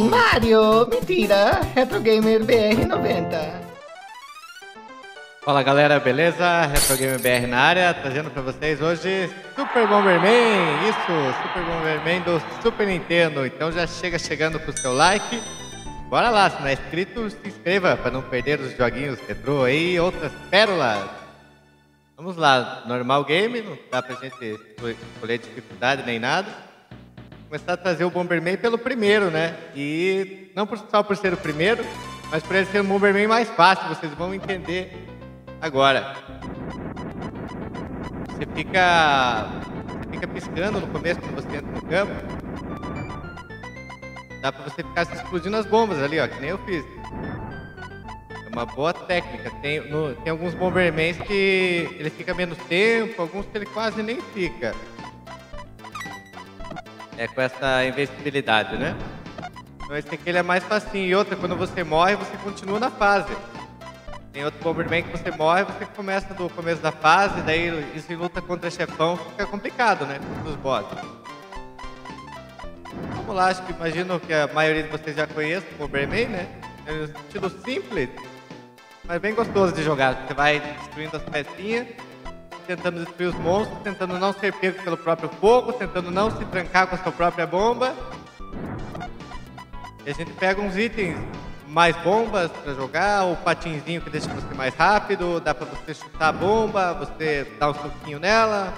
Mario! Mentira! Retro Gamer BR 90. Fala galera, beleza? Retro Gamer BR na área, trazendo pra vocês hoje Super Bomberman, isso, Super Bomberman do Super Nintendo. Então já chega chegando com o seu like. Bora lá, se não é inscrito, se inscreva para não perder os joguinhos retrô aí e outras pérolas. Vamos lá, normal game, não dá pra gente escolher dificuldade nem nada. Começar a trazer o Bomberman pelo primeiro, né? E não só por ser o primeiro, mas por ele ser um Bomberman mais fácil, vocês vão entender agora. Você fica, você fica piscando no começo quando você entra no campo. Dá pra você ficar se explodindo as bombas ali, ó, que nem eu fiz. É uma boa técnica. Tem, no, tem alguns Bombermans que ele fica menos tempo, alguns que ele quase nem fica. É com essa invencibilidade, né? Então esse aqui ele é mais facinho. E outra, quando você morre, você continua na fase. Tem outro Bomberman que você morre, você começa do começo da fase, daí se luta contra chefão, fica complicado, né? Contra os bosses. Vamos lá, acho que imagino que a maioria de vocês já conhece o Bomberman, né? É um estilo simples, mas bem gostoso de jogar. Você vai destruindo as pecinhas, tentando destruir os monstros, tentando não ser pego pelo próprio fogo, tentando não se trancar com a sua própria bomba. E a gente pega uns itens mais bombas para jogar, o patinzinho que deixa você mais rápido, dá para você chutar a bomba, você dá um suquinho nela.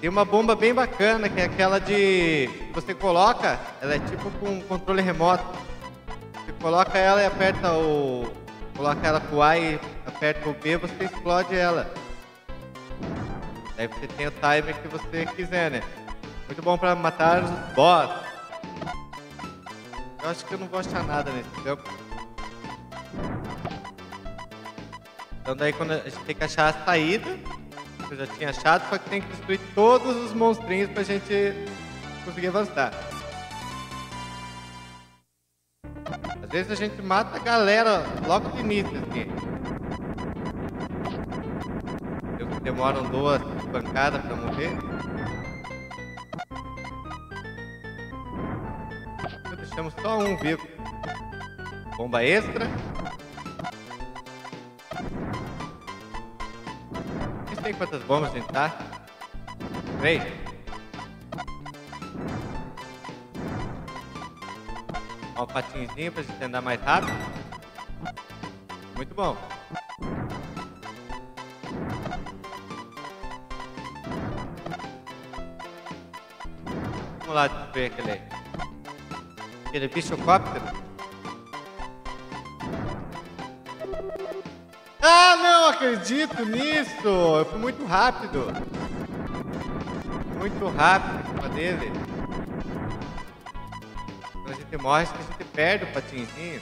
Tem uma bomba bem bacana, que é aquela de... Você coloca, ela é tipo com um controle remoto. Você coloca ela e aperta o... Coloca ela com o A e aperta o B, você explode ela. Daí você tem o timer que você quiser, né? Muito bom para matar os boss. Eu acho que eu não vou achar nada nesse campo. Então daí quando a gente tem que achar a saída, que eu já tinha achado, só que tem que destruir todos os monstrinhos pra gente conseguir avançar. Vezes a gente mata a galera logo de início, assim. Demoram duas pancadas pra morrer. Deixamos só um vivo. Bomba extra. Não sei quantas bombas a gente tá. Três. Ó, o patinzinho pra gente andar mais rápido. Muito bom. Vamos lá destruir aquele aquele bichocóptero. Ah, não acredito nisso! Eu fui muito rápido. Muito rápido em dele. Gente morre, que a gente perde o patinzinho.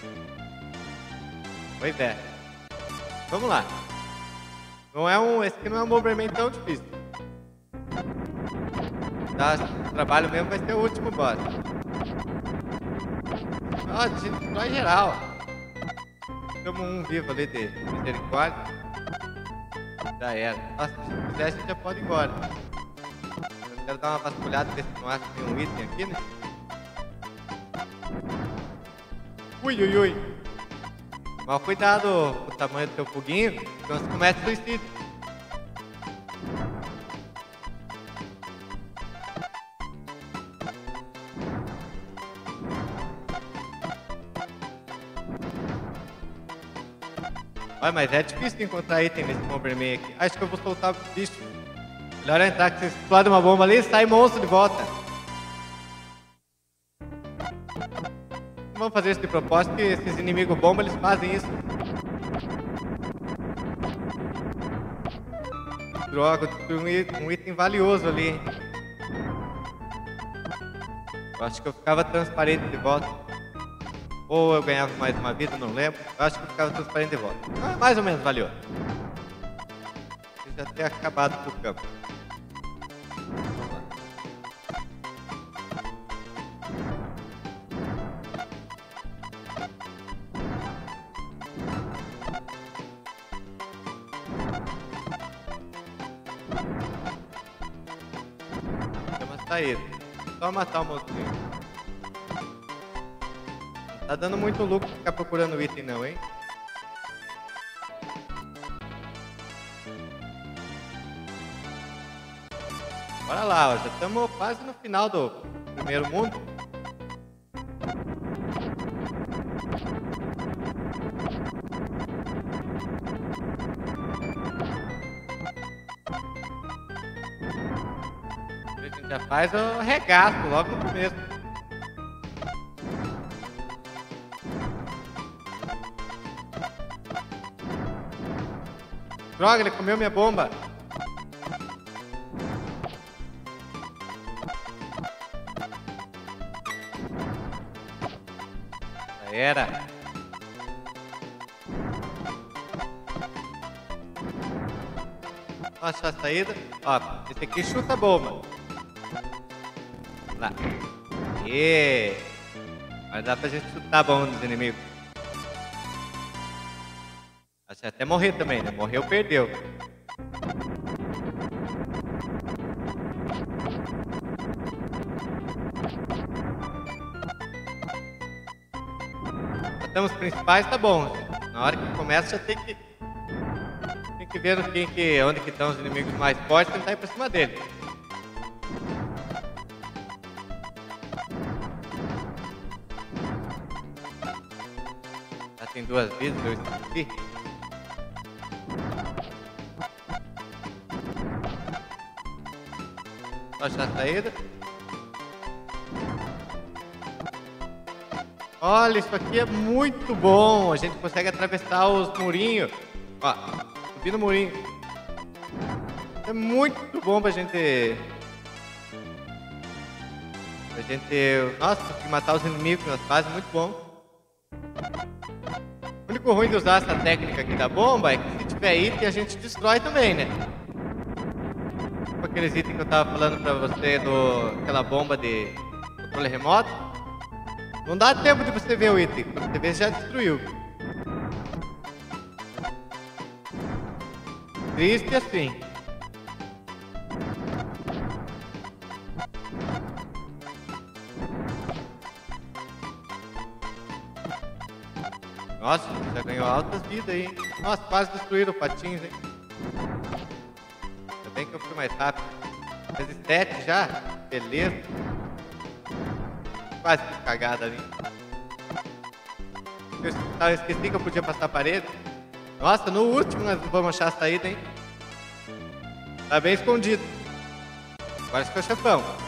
Pois é. Vamos lá. Não é um, esse aqui não é um Bomberman tão difícil. O trabalho mesmo vai ser o último boss. Ó, destrói geral. Temos um vivo ali de misericórdia. Já era. Nossa, se quiser a gente já pode ir embora. Eu quero dar uma vasculhada, ver se não acha que tem um item aqui, né? Ui, ui, ui. Mas cuidado com o tamanho do teu foguinho, senão você começa suicídio. Olha, mas é difícil encontrar item nesse Bomberman aqui. Acho que eu vou soltar o bicho. Melhor entrar que você explode uma bomba ali e sai monstro de volta. Fazer isso de propósito, que esses inimigos bomba, eles fazem isso. Droga, item, um item valioso ali. Eu acho que eu ficava transparente de volta. Ou eu ganhava mais uma vida, não lembro. Eu acho que eu ficava transparente de volta. Ah, mais ou menos valeu. Já ter acabado o campo. Só matar o monstrinho. Tá dando muito lucro ficar procurando item não, hein? Bora lá, ó. já estamos quase no final do primeiro mundo. Faz o regaço logo no começo. Droga, ele comeu minha bomba. Era. Nossa, a saída. Ó, esse aqui chuta a bomba. Lá. E Mas dá pra gente chutar a bomba dos inimigos. Assim, até morrer também, né? Morreu, perdeu. Matamos os principais, tá bom. Na hora que começa, já tem que... Tem que ver quem que, onde que estão os inimigos mais fortes e tentar ir pra cima deles. Duas vidas, eu esqueci. Só achar a saída. Olha, isso aqui é muito bom. A gente consegue atravessar os murinhos. Ó, subir no murinho. É muito bom pra gente... Pra gente... Nossa, matar os inimigos nas fases, muito bom. O ruim de usar essa técnica aqui da bomba é que se tiver item a gente destrói também, né? Tipo aqueles itens que eu tava falando pra você do... Aquela bomba de controle remoto. Não dá tempo de você ver o item. Quando você vê, já destruiu. Triste assim. Nossa, ganhou altas vidas aí. Nossa, quase destruíram o patins, hein? Ainda bem que eu fui mais rápido. Fez 7 já? Beleza. Quase que cagada ali. Ah, eu esqueci que eu podia passar a parede. Nossa, no último nós vamos achar a saída, hein? Tá bem escondido. Agora que é o chefão.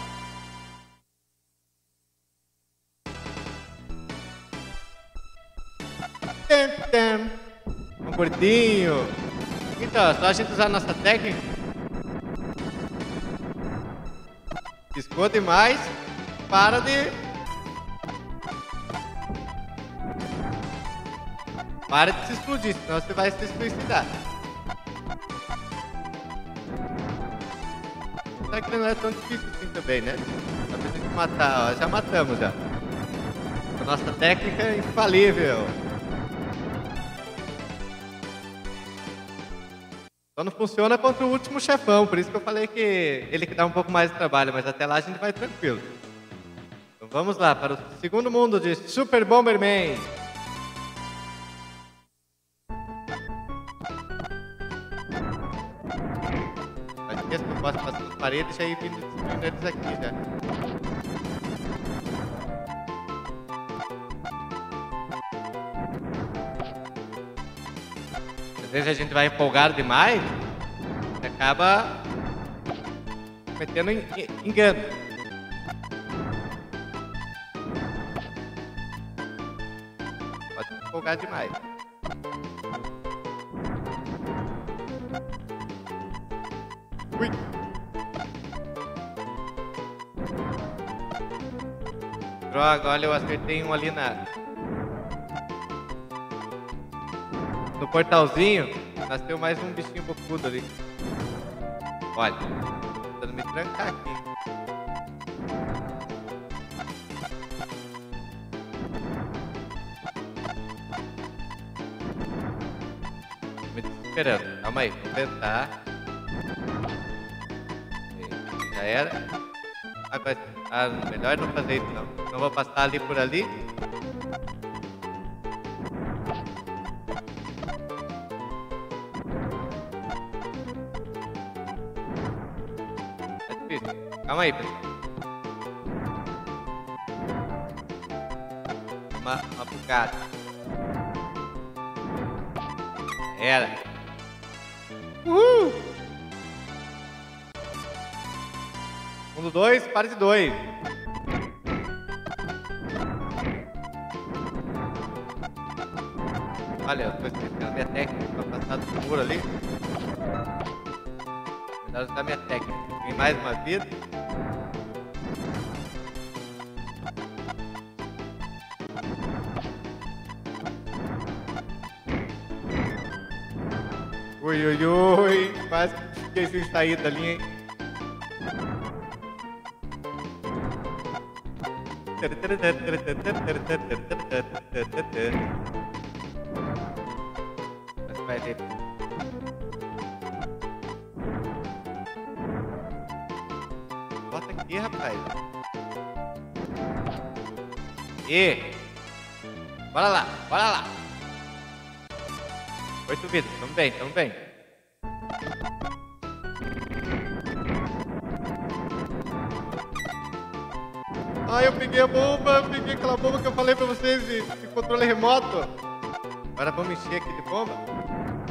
Um gordinho. Então, só a gente usar a nossa técnica. Piscou demais. Para de. Para de se explodir, senão você vai se suicidar. Será que não é tão difícil assim também, né? Pra gente matar, ó. Já matamos já. A nossa técnica é infalível. Só não funciona contra o último chefão, por isso que eu falei que ele que dá um pouco mais de trabalho, mas até lá a gente vai tranquilo. Então vamos lá para o segundo mundo de Super Bomberman. Esqueça que eu posso as paredes e ir vindo aqui já. Vezes a gente vai empolgado demais acaba cometendo en- en- engano. Pode empolgar demais. Ui. Droga, olha, eu acertei um ali na. No portalzinho, nasceu mais um bichinho bocudo ali. Olha, tentando me trancar aqui. Tô Me desesperando. Calma aí, vou tentar. Já era. Agora, ah, melhor não fazer isso não. Não vou passar ali por ali. Calma aí, pessoal. Uma, uma bugada. Era. Uhul! Mundo 2, parte 2. Olha, eu tô esquecendo minha técnica pra passar do muro ali. Cuidado usar minha técnica. Tem mais uma vida. Fiquei sem saída ali, hein? Mas vai ter. Bota aqui, rapaz. E Bora lá, bora lá. Oito vidas, tamo bem, tamo bem. Peguei a bomba, peguei aquela bomba que eu falei pra vocês de, de controle remoto. Agora vamos encher aqui de bomba.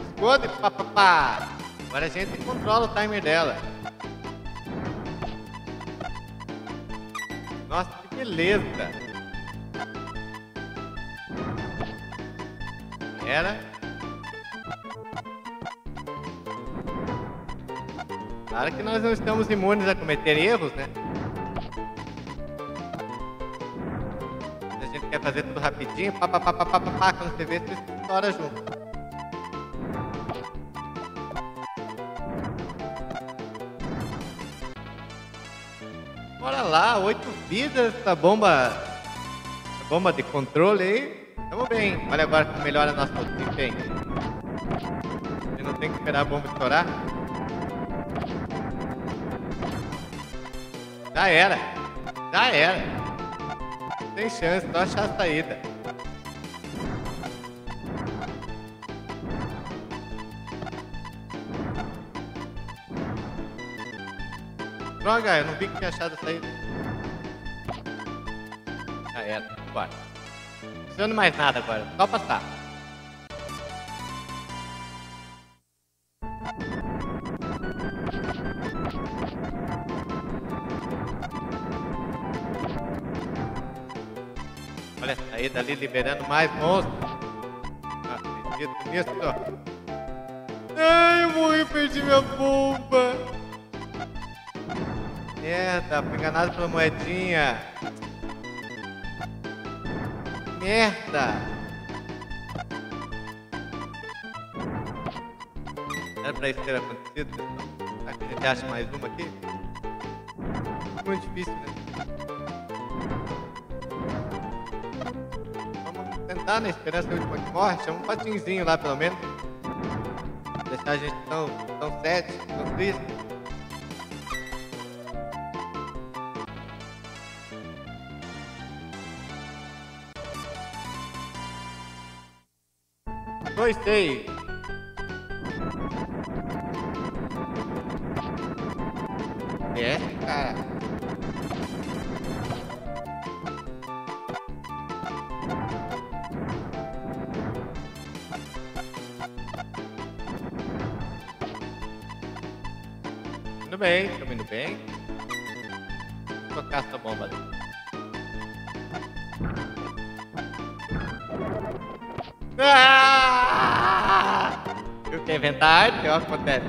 Esconde, pá, pá, pá. Agora a gente controla o timer dela. Nossa, que beleza. Era. Claro que nós não estamos imunes a cometer erros, né? Quer fazer tudo rapidinho, pá, pá, pá, pá, pá, pá, pá. Quando você vê, você estoura junto. Bora lá, oito vidas da bomba. Bomba de controle aí. Tamo bem. Olha agora como melhora nosso desempenho. Você não tem que esperar a bomba estourar. Já era. Já era. Tem chance, só achar a saída. Droga, eu não vi que tinha achado a saída. Já era, bora. Não precisando mais nada agora, só passar. Ali liberando mais monstros. Acredito nisso. Ai, eu morri, perdi minha bomba. Merda, fui enganado pela moedinha. Merda. Era pra isso ter acontecido, a gente acha mais uma aqui? Muito difícil, né? Tentar, na esperança da última que morre. Um patinzinho lá, pelo menos. Deixar a gente tão, tão sede, tão triste. Dois, seis. O que acontece.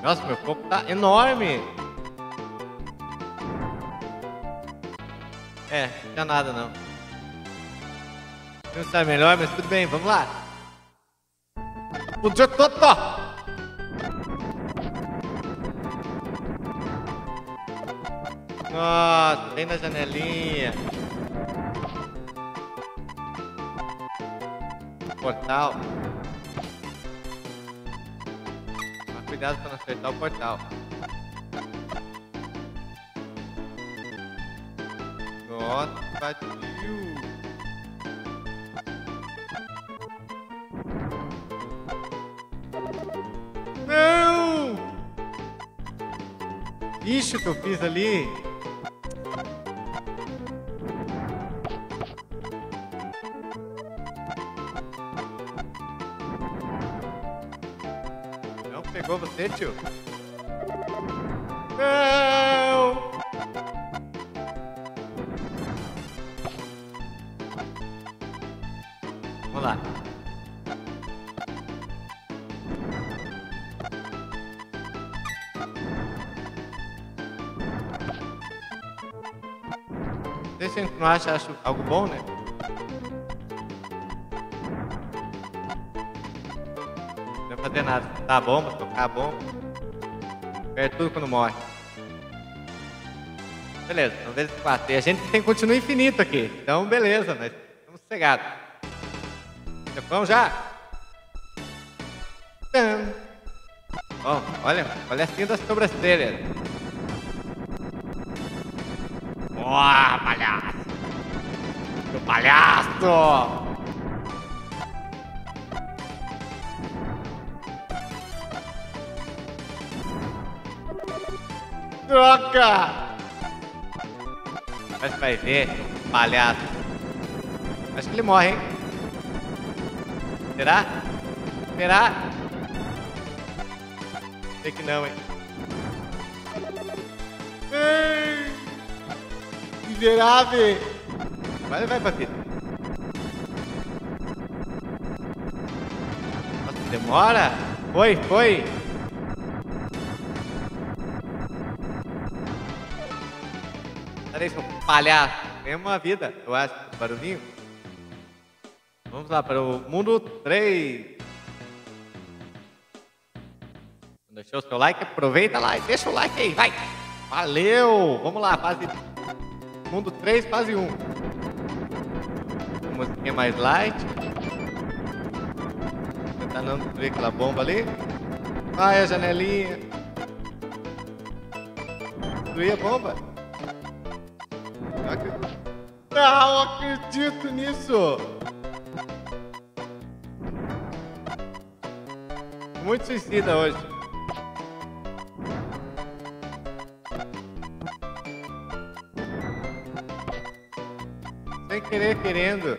Nossa, meu corpo tá enorme. É, não tinha nada não. Não está melhor, mas tudo bem, vamos lá. O Jototó! acertar o portal. Nossa, batiu! Não! Lixo que eu fiz ali! Você, tio? Não! Vamos lá. Deixa eu não acha, algo bom, né? Tá tocar a bomba. Perde tudo quando morre. Beleza, então vezes 4. E a gente tem continuo infinito aqui. Então, beleza, nós estamos cegados. Chefão já? Ó, olha, olha assim das sobrancelhas. Ó, palhaço! Seu palhaço! Troca! Mas vai ver, palhaço. Acho que ele morre, hein? Será? Será? Sei que não, hein? Ei! Miserável! Vai, vai, papito. Nossa, demora? Foi, foi. Peraí, seu palhaço. Mesmo a vida, eu acho, barulhinho. Vamos lá para o mundo 3. Deixou o seu like, aproveita lá e deixa o like aí, vai. Valeu! Vamos lá, fase mundo 3, fase 1. Uma musiquinha mais light. Tentar não destruir aquela bomba ali. Vai a janelinha. Destruir a bomba. Não acredito, nisso! Muito suicida hoje. Sem querer, querendo.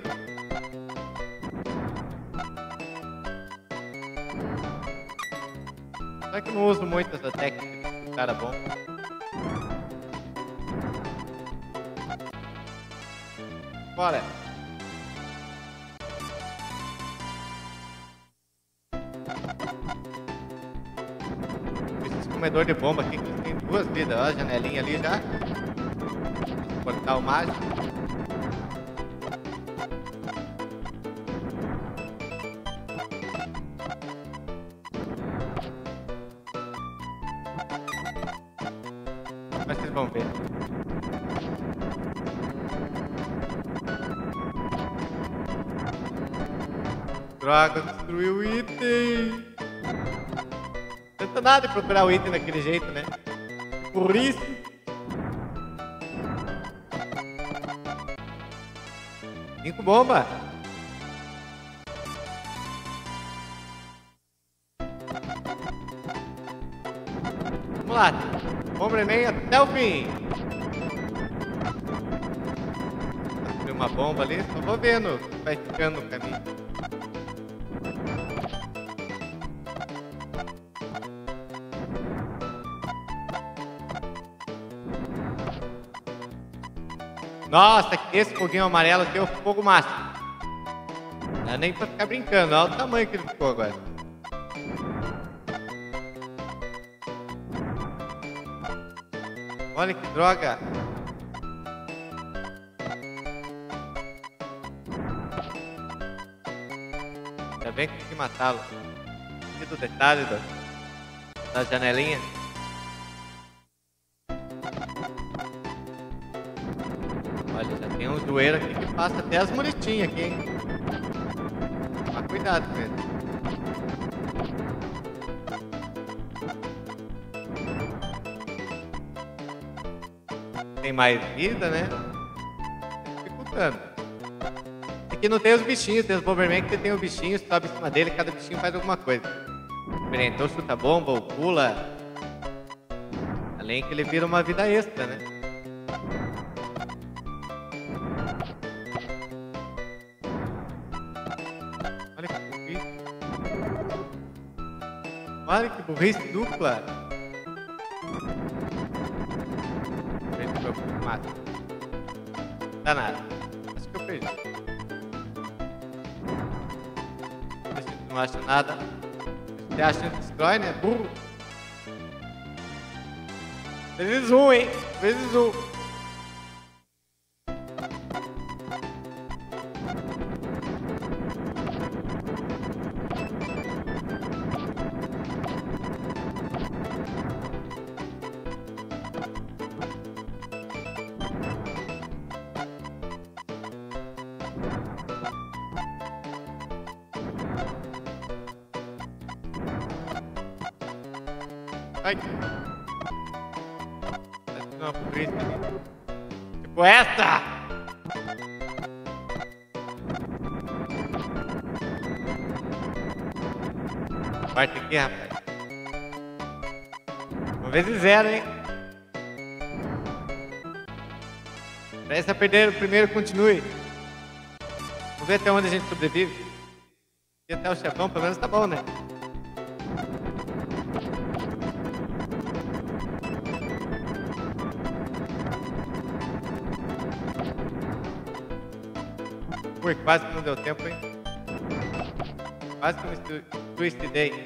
Só que não uso muito essa técnica vidas. Ó, a janelinha ali já. Portal mágico. Mas vocês vão ver. Droga, destruiu o item. Não adianta nada procurar o item daquele jeito, né? Por isso. Cinco bomba. Vamos lá. Bomberman até o fim. Tem uma bomba ali, só vou vendo. Vai ficando no caminho. Nossa, esse foguinho amarelo é o fogo máximo. Não dá nem pra ficar brincando, olha o tamanho que ele ficou agora. Olha que droga. Ainda bem que tem matá-lo. Aqui do detalhe da janelinha. Passa até as muretinhas aqui, hein? Mas cuidado com. Tem mais vida, né? Dificultando. Aqui não tem os bichinhos, tem os Bomberman que tem o bichinho, sobe em cima dele, cada bichinho faz alguma coisa. Ou chuta bomba, ou pula. Além que ele vira uma vida extra, né? Olha que burrice dupla. Perdi meu mata. Nada. Acho que eu perdi. Você não acha nada. Você acha que destrói, né? Burro. Vezes um, hein? Vezes um. Perder o primeiro, continue. Vamos ver até onde a gente sobrevive. E até o chefão, pelo menos tá bom, né? Ui, quase que não deu tempo, hein? Quase que eu me twistei.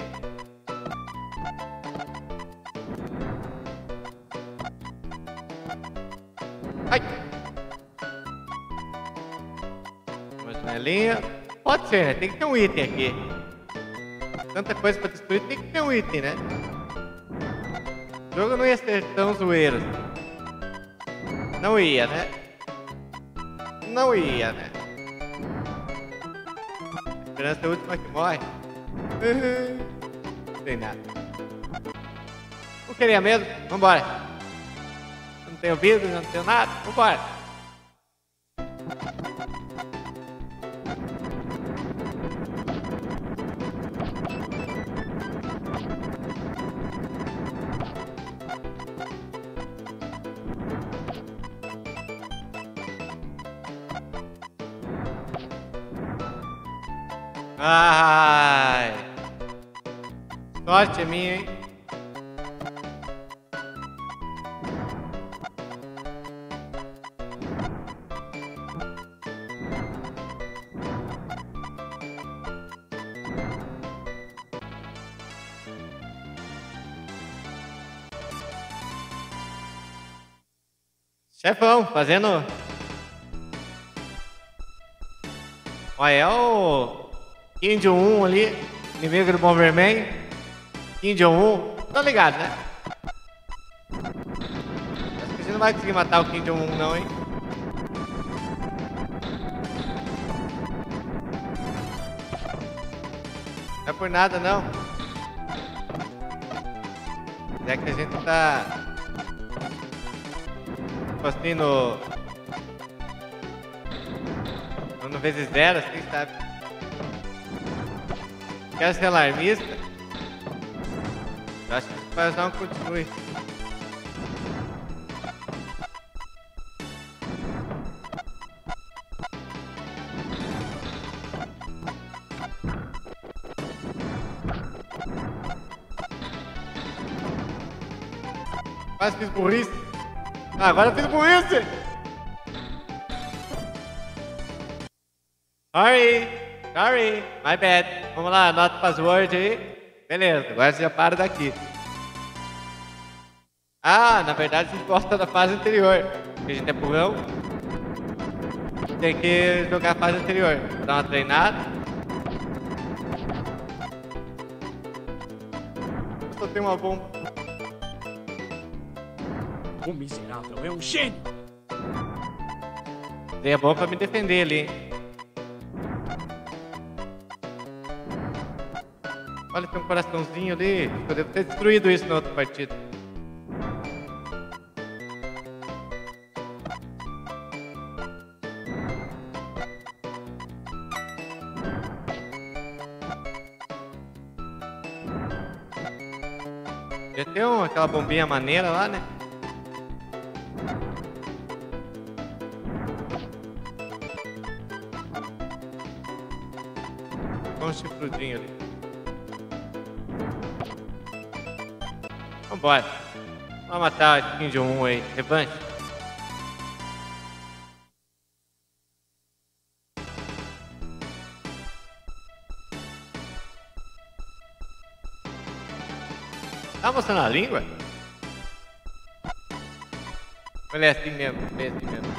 Janelinha. Pode ser, né? Tem que ter um item aqui. Tanta coisa pra destruir, tem que ter um item, né? O jogo não ia ser tão zoeiro. Não ia, né? Não ia, né? A esperança é a última que morre. Não tem nada. Não queria mesmo? Vambora. Não tenho vidro, não tenho nada. Vambora. Fazendo. Olha, é o Kim Jong-un ali, inimigo do Bomberman. Kim Jong-un, tá ligado, né? Acho que você não vai conseguir matar o Kim Jong-un, não, hein? Não é por nada, não. É que a gente tá. Assim, no. No vezes zero, assim, sabe? Quer ser alarmista? Eu acho que isso faz um continue. Quase fiz burrice. Ah, agora eu fiz burrice! Sorry, sorry, my bad. Vamos lá, anota o password aí. Beleza, agora você já para daqui. Ah, na verdade gente gosta da fase anterior. Porque a gente é burrão. Tem que jogar a fase anterior. Dar uma treinada. Eu só tenho uma bomba. O miserável é um gênio! Seria bom pra me defender ali. Olha, tem um coraçãozinho ali. Eu devo ter destruído isso na outra partida. Já tem uma, aquela bombinha maneira lá, né? Chifrudinho ali. Vambora. Vamos matar o Kim Jong-un aí. Revanche. Tá mostrando a língua? Olha assim mesmo, é assim mesmo.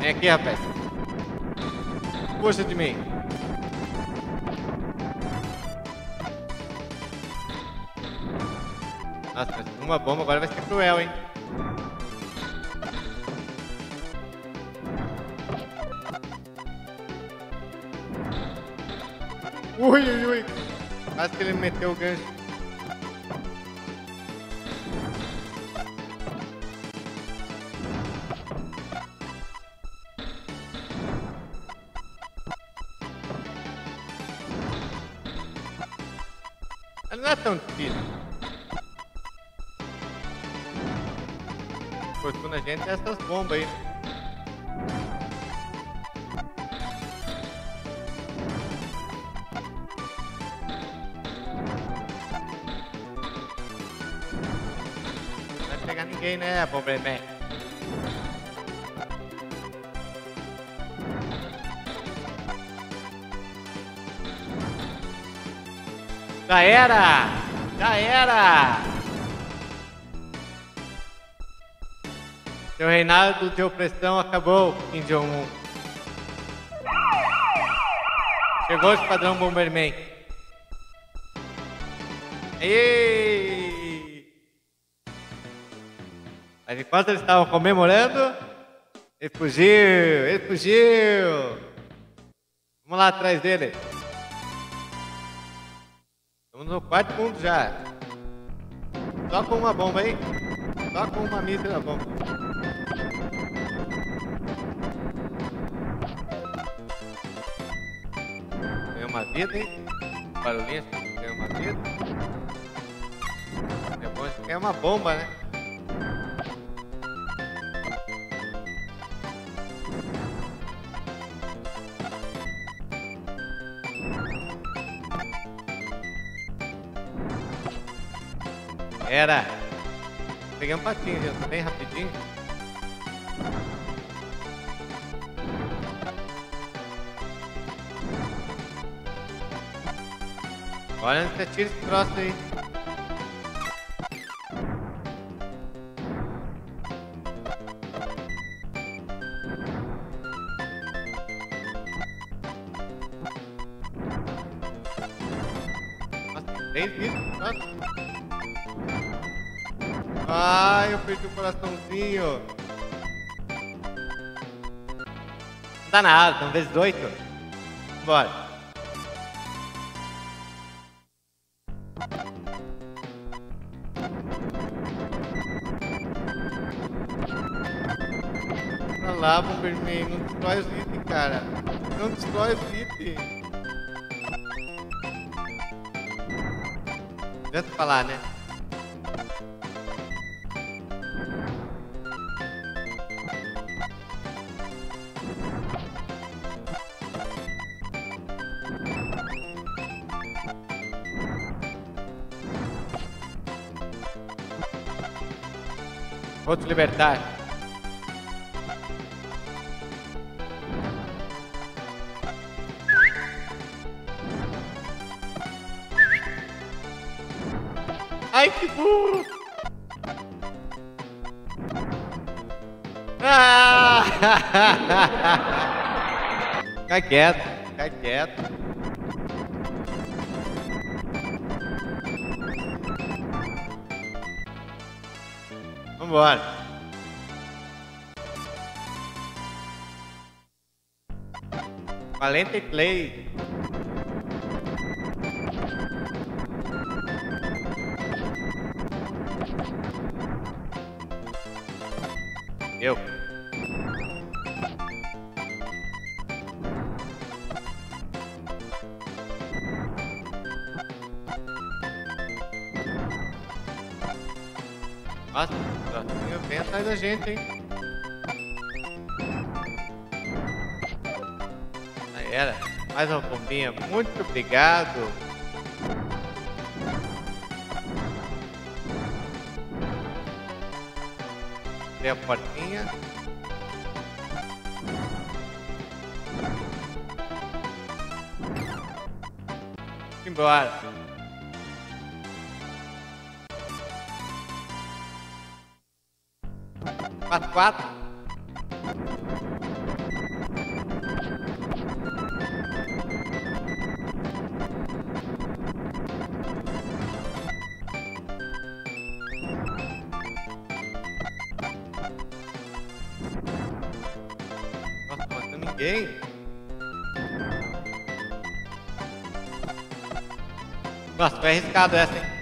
Vem aqui, rapaz. Puxa de mim. Nossa, mas uma bomba agora vai ser cruel, hein? Ui, ui, ui. Quase que ele meteu o gancho. Mas não é tão difícil. Fortuna a gente é essas bombas aí. Não vai pegar ninguém, né, Bomberman? Já era! Já era! Seu reinado de opressão acabou, Kim Jong-un. Chegou o esquadrão Bomberman. Ei! Mas enquanto eles estavam comemorando, ele fugiu, ele fugiu. Vamos lá atrás dele. Estamos no quarto mundo já. Só com uma bomba aí. Só com uma míssil na bomba. Hein? Barulhinho, ganhou uma vida. É que ganhar uma bomba, né? Era. Peguei um patinho, gente, bem rapidinho. Olha onde você tira esse troço aí. Nossa, tem vivos, nossa. Ai, eu perdi o coraçãozinho. Não dá nada, são vezes oito. Bora. Lá, Bomberman, não destrói os itens, cara. Não destrói os itens. Adianta falar, né? Vou te libertar. Fica quieto, fica quieto. Vambora. Valente Play. Vem atrás da gente, hein? Aí era. Mais uma bombinha. Muito obrigado. Tem a portinha. Embora. Quatro, ninguém. Nossa, foi arriscado essa, hein?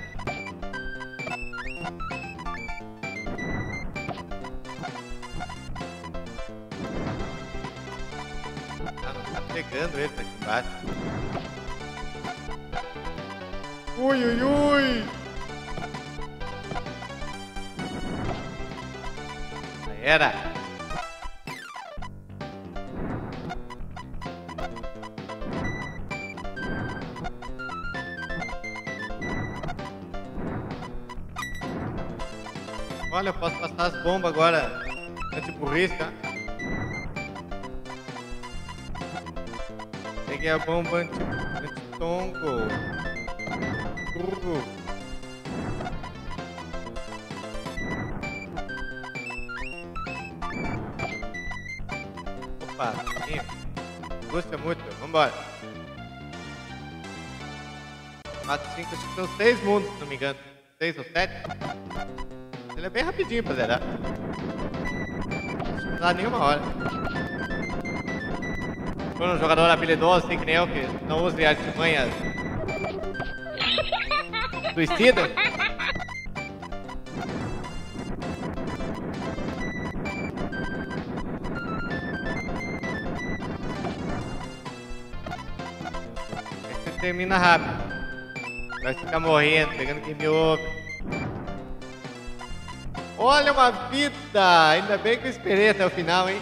Peguei a bomba anti- anti-tongo. Burro. Opa, sim. Custa muito. Vambora. 4, 5, acho que são 6 mundos, se não me engano. 6 ou 7. Ele é bem rapidinho pra zerar. Não dá nenhuma hora. Quando um jogador habilidoso, assim que nem eu, que não use artimanhas suicidas, aí você termina rápido. Vai ficar morrendo, pegando game over. Olha uma vida! Ainda bem que eu esperei até o final, hein?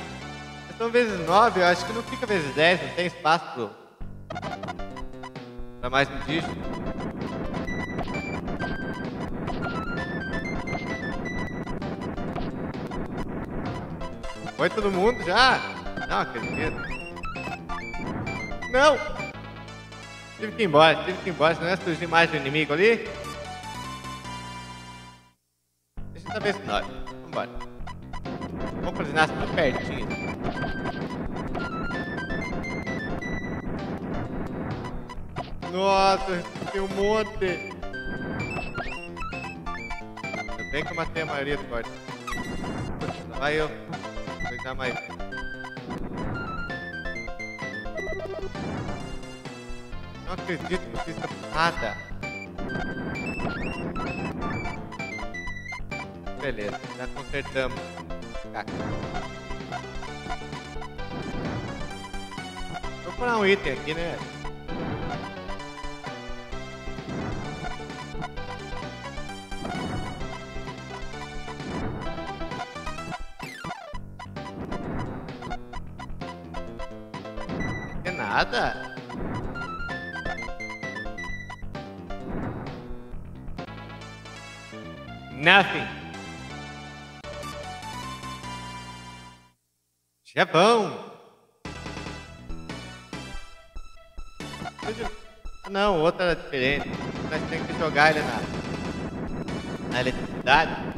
São vezes 9, eu acho que não fica vezes 10, não tem espaço pro... pra mais um dígito. Foi todo mundo já? Não acredito. Não! Tive que ir embora, tive que ir embora, senão ia surgir mais um inimigo ali. Deixa eu saber se nós. Um monte. Ainda bem que eu matei a maioria do corte. Vai eu. Pegar mais. Não acredito que eu fiz nada. Beleza, já consertamos. Caca. Vou procurar um item aqui, né? Nada. Nothing. Ah, Não, outra diferente. Nós temos que jogar ele na, na eletricidade.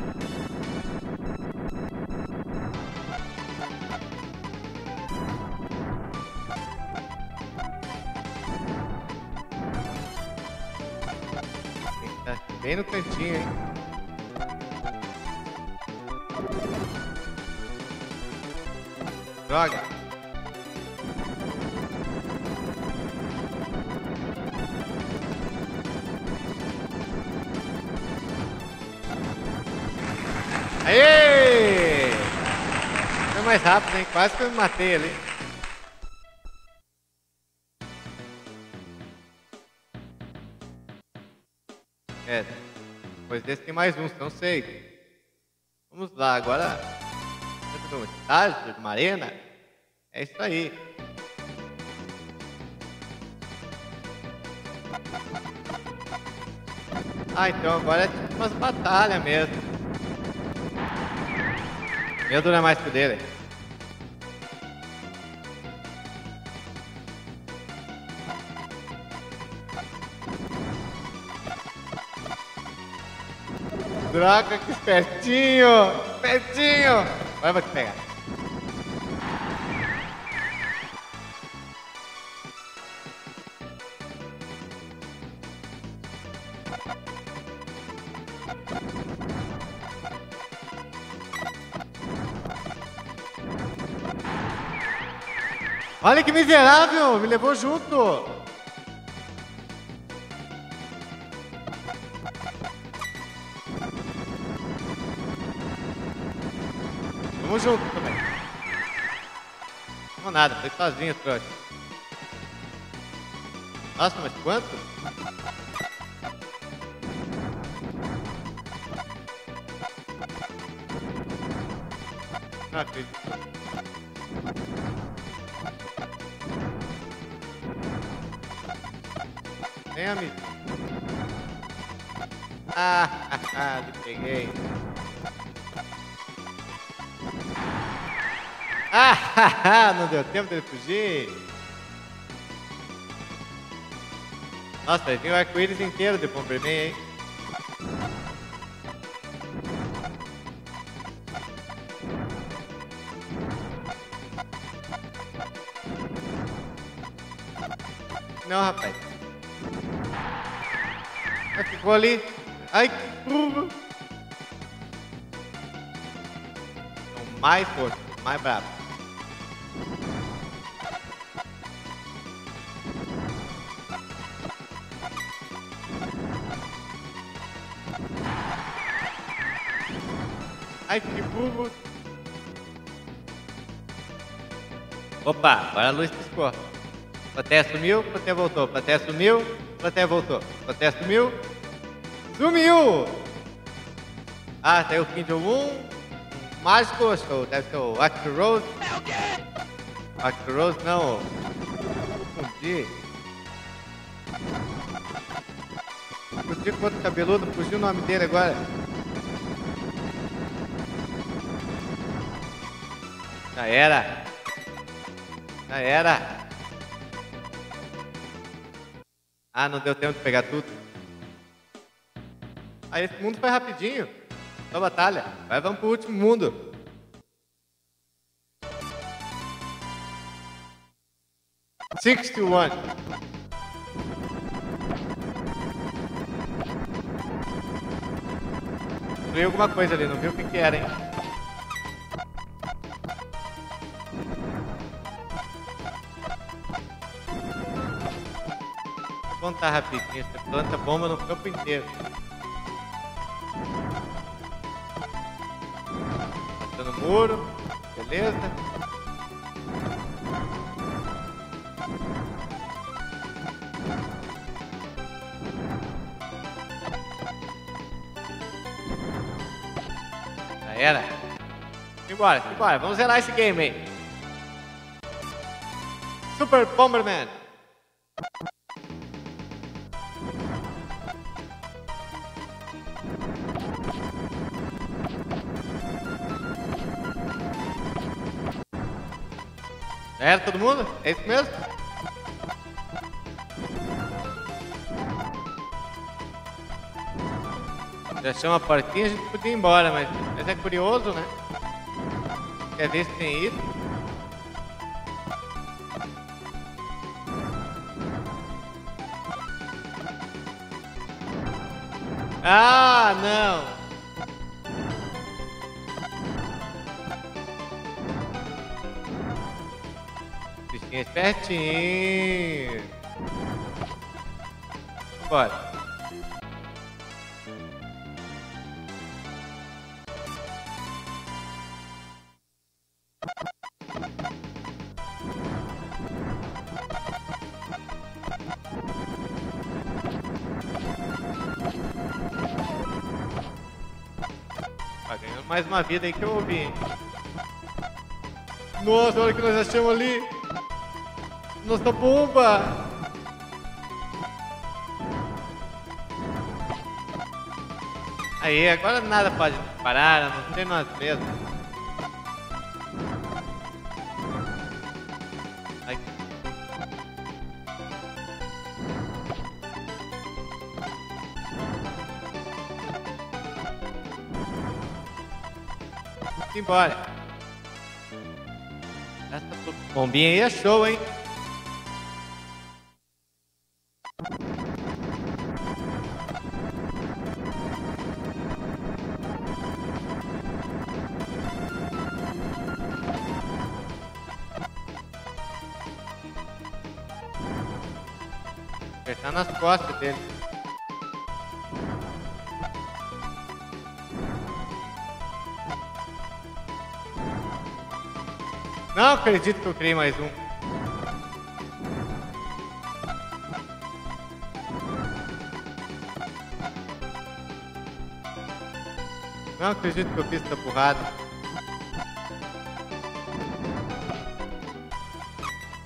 Cantinho, hein? Droga! Aê! Foi mais rápido, hein? Quase que eu me matei ali. Desse tem mais um, são seis. Vamos lá, agora. Um estágio, uma arena. É isso aí. Ah, então agora é tipo umas batalhas mesmo. Medo não é mais que o dele. Droga, que espertinho! Espertinho! Agora eu vou te pegar. Olha que miserável! Me levou junto! Nada, foi sozinho, trouxa. Nossa, mas quanto? Não acredito. Vem, amigo. Ah, ah, me peguei. Ah, não deu tempo dele fugir. Nossa, ele tem o arco-íris inteiro de Bomberman, hein? Não, rapaz. Ah, Ficou ali. Ai, que burro. São mais fortes, mais bravos. Burro. Opa, agora a luz piscou. Plateia sumiu, plateia voltou. Plateia sumiu, plateia voltou. Plateia sumiu. Sumiu! Ah, tem o Kim Jong-un. Mágico, acho que o- deve ser o Axel Rose. Axel Rose, não. Confundi. Confundi com outro cabeludo, fugiu o nome dele agora. Já era. Já era. Ah, não deu tempo de pegar tudo. Ah, esse mundo foi rapidinho. Só batalha. Vai, vamos pro último mundo. Sixty one. Veio alguma coisa ali, não viu o que, que era, hein? Contar rapidinho. Você planta bomba no campo inteiro. Matando o muro. Beleza. Já era. Simbora, simbora. Vamos zerar esse game aí. Super Bomberman. Todo mundo? É isso mesmo? Já chama a portinha, a gente podia ir embora, mas, mas é curioso, né? Quer ver se tem isso? Ah, não! Espertinho. Bora. Mais uma vida aí que eu ouvi? Nossa, olha o que nós achamos ali! Nossa bomba! Aí, agora nada pode parar, não tem nós mesmos. Ai. Embora. Essa bombinha aí é show, hein? Costas dele. Não acredito que eu criei mais um. Não acredito que eu fiz essa burrada.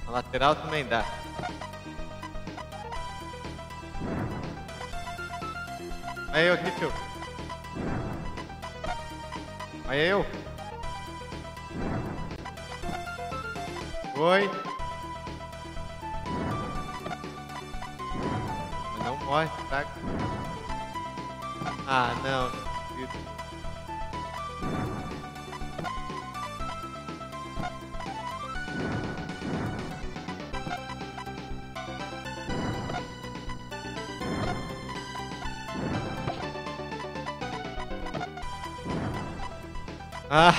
A lateral também dá. Aí eu aqui, tio. Aí eu. Oi. Não morre, tá? Ah, não. Ah.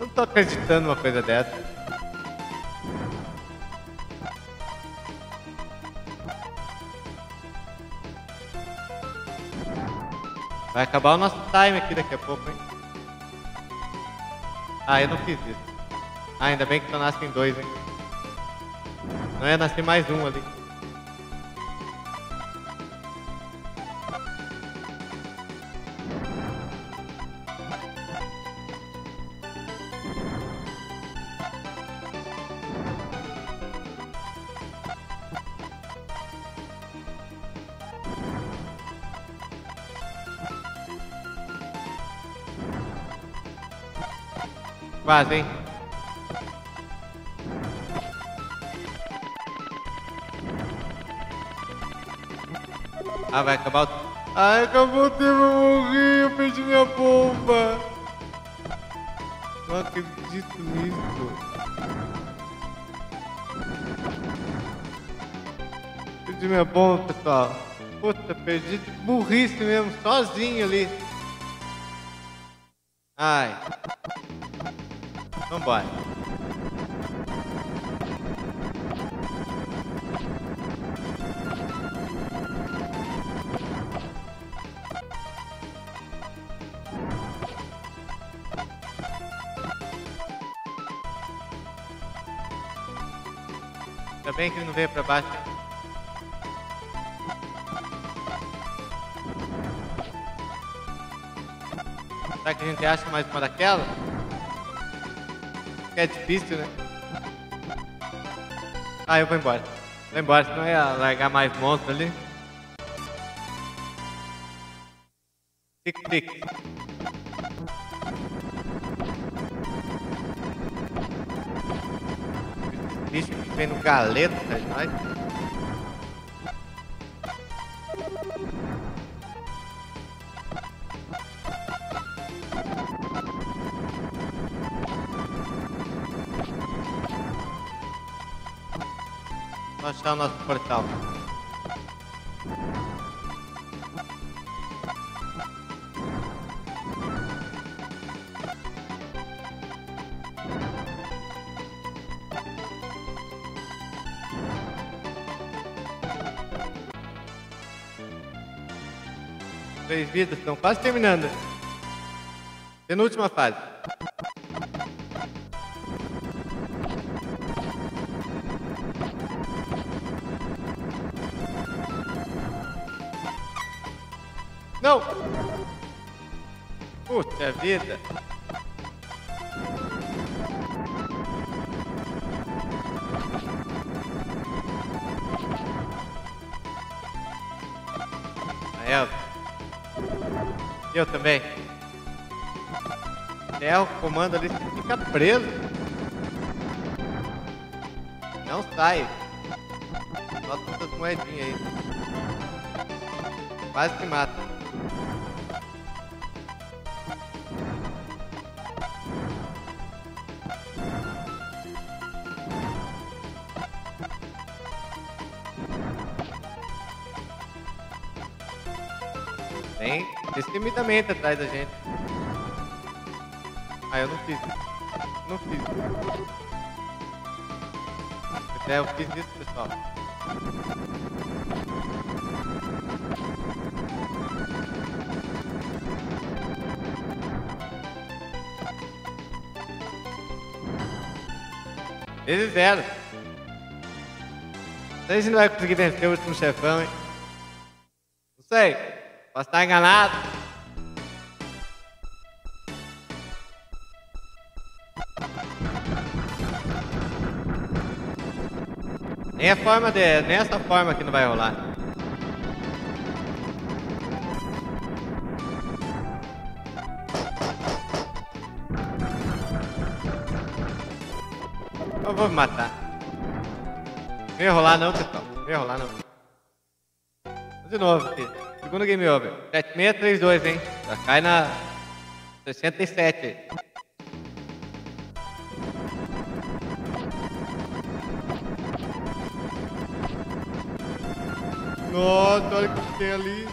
Não tô acreditando numa coisa dessa. Vai acabar o nosso time aqui daqui a pouco, hein? Ah, eu não fiz isso. Ah, ainda bem que só nascem dois, hein? Não ia nascer mais um ali. Hein? Ah, vai acabar o... Ai, acabou o tempo, eu morri, eu perdi minha bomba. Não acredito nisso. Perdi minha bomba, pessoal. Puta, perdi burrice mesmo, sozinho ali. Ai. Vambora. Ainda bem que ele não veio pra baixo. Será que a gente acha mais uma daquela? É difícil, né? Ah, eu vou embora. Vou embora, senão ia largar mais monstro ali. Tic tic. Bicho que vem no galeto atrás de portal. Três vidas, estão quase terminando. Penúltima fase. Vida! Eu também. É o comando ali, fica preso. Não sai. Bota essas moedinhas aí. Quase que mata. Destemidamente atrás da gente. Ah, eu não fiz isso. Não fiz isso. Até eu fiz isso, pessoal. Vezes zero. Não sei se não vai conseguir vencer o último chefão, hein? Não sei. Posso estar enganado. Nem a forma de. Nem forma que não vai rolar. Eu vou me matar. Não ia rolar não, pessoal. Não ia rolar não. De novo, filho. Segundo game over. 7632, hein? Já cai na 67 Nossa, olha o que tem ali.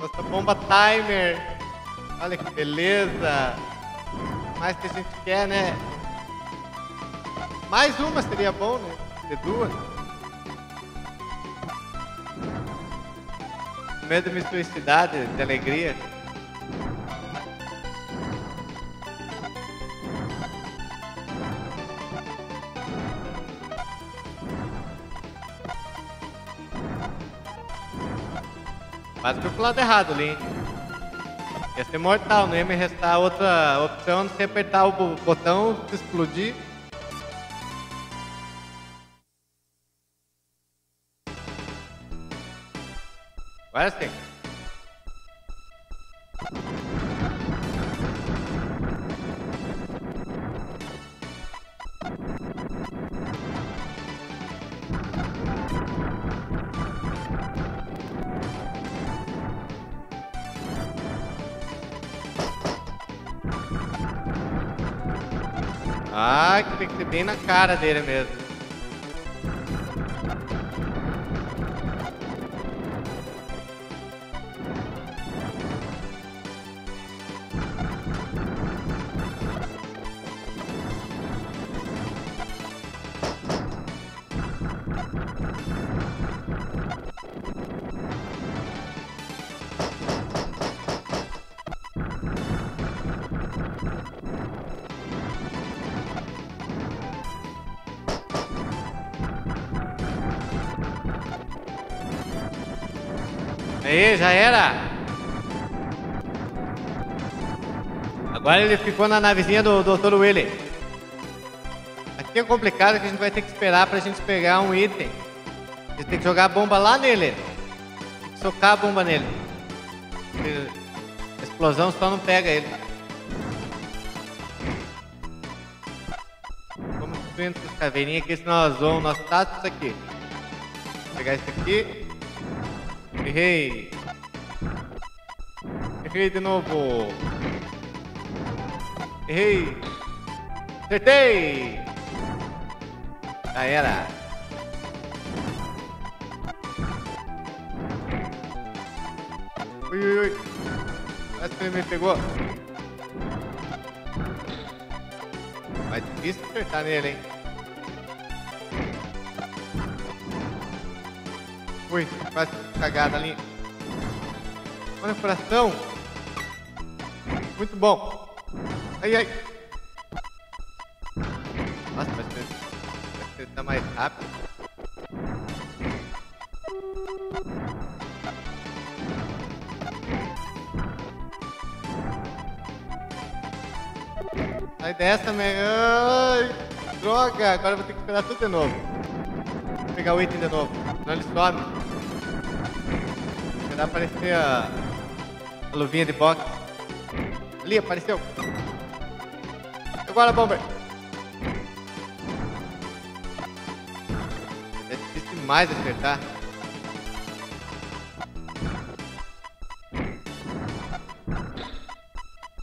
Nossa, bomba timer. Olha que beleza. Mais que a gente quer, né? Mais uma seria bom, né? Ter duas. Medo de me suicidar de, de alegria. Quase fui pro lado errado ali, hein? Ia ser mortal, não ia me restar outra opção você apertar o bo- botão, explodir. Agora sim. Bem na cara dele mesmo. Aí, já era. Agora ele ficou na navezinha do Dr. Willy. Aqui é complicado que a gente vai ter que esperar pra gente pegar um item. A gente tem que jogar a bomba lá nele. Tem que socar a bomba nele. Ele- A explosão só não pega ele. Vamos subindo essas caveirinhas aqui, senão nós vamos nosso status aqui. Vou pegar esse aqui. Errei. Errei de novo. Errei. Acertei. Já era. Ui, ui, ui. Quase que ele me pegou. Mas difícil acertar nele, hein? Ui, quase cagada ali. Olha o coração. Muito bom. Ai, ai. Nossa, mas Ele tá mais rápido. Sai dessa, man. Ai, droga, agora vou ter que esperar tudo de novo. Vou pegar o item de novo, senão ele some. Esperar aparecer a, a luvinha de boxe. Ali, apareceu. Agora, Bomber. É difícil demais acertar.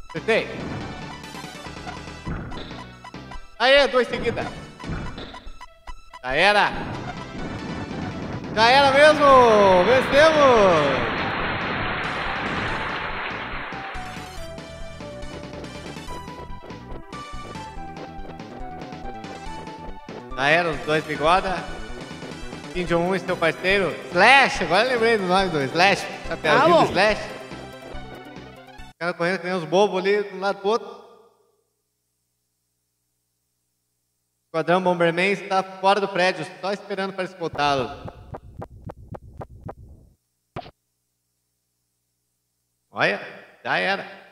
Acertei. Aê, dois seguida. Já era. Já era mesmo. Vencemos. Já era os dois bigoda. Kim Jong-un e seu parceiro. Slash, agora eu lembrei do nome do Slash. Chapeuzinho Ah, do. Slash. Os caras correndo que nem uns bobos ali, de um lado pro outro. O Esquadrão Bomberman está fora do prédio, só esperando para escoltá-lo. Olha, já era.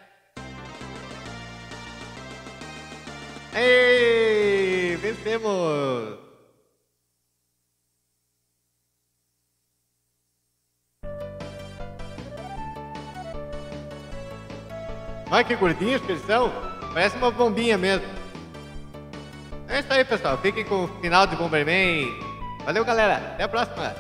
Ei, vencemos! Olha que gordinhos que eles são. Parece uma bombinha mesmo. É isso aí, pessoal. Fiquem com o final de Bomberman. Valeu, galera. Até a próxima.